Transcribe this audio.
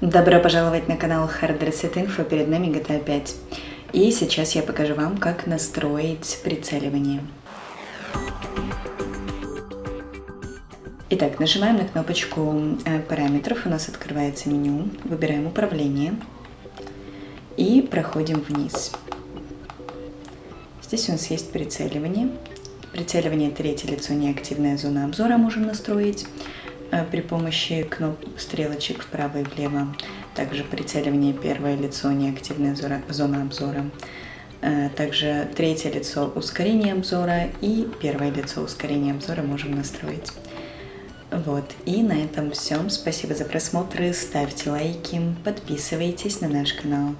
Добро пожаловать на канал Hard Reset Info, перед нами GTA 5. И сейчас я покажу вам, как настроить прицеливание. Итак, нажимаем на кнопочку э, параметров, у нас открывается меню, выбираем управление и проходим вниз. Здесь у нас есть прицеливание. Прицеливание третье лицо неактивная зона обзора можем настроить при помощи кноп стрелочек вправо и влево. Также прицеливание первое лицо неактивная зона обзора. Э, также третье лицо ускорение обзора и первое лицо ускорения обзора можем настроить. Вот, и на этом все. Спасибо за просмотры, ставьте лайки, подписывайтесь на наш канал.